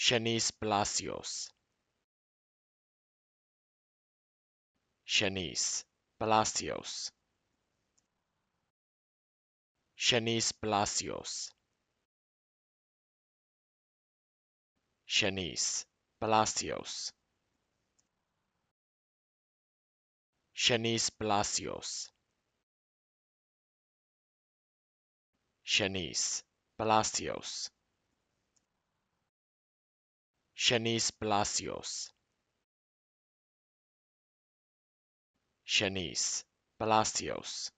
Shanice Palacios. Shanice Palacios. Shanice Palacios. Shanice Palacios. Shanice Palacios. Shanice Palacios Shanice Palacios. Shanice Palacios